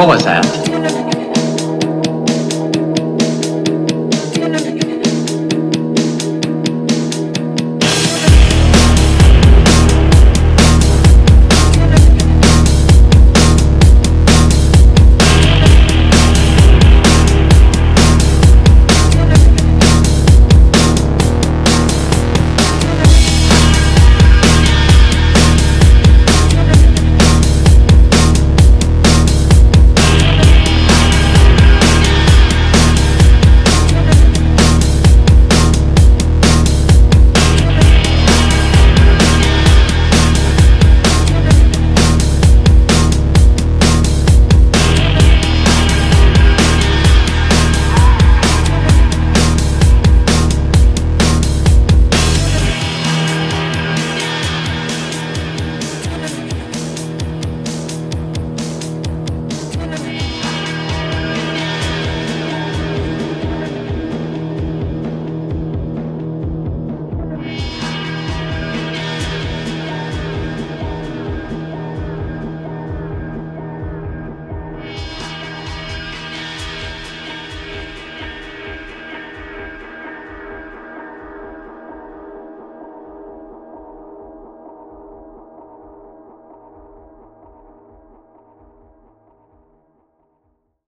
What was that?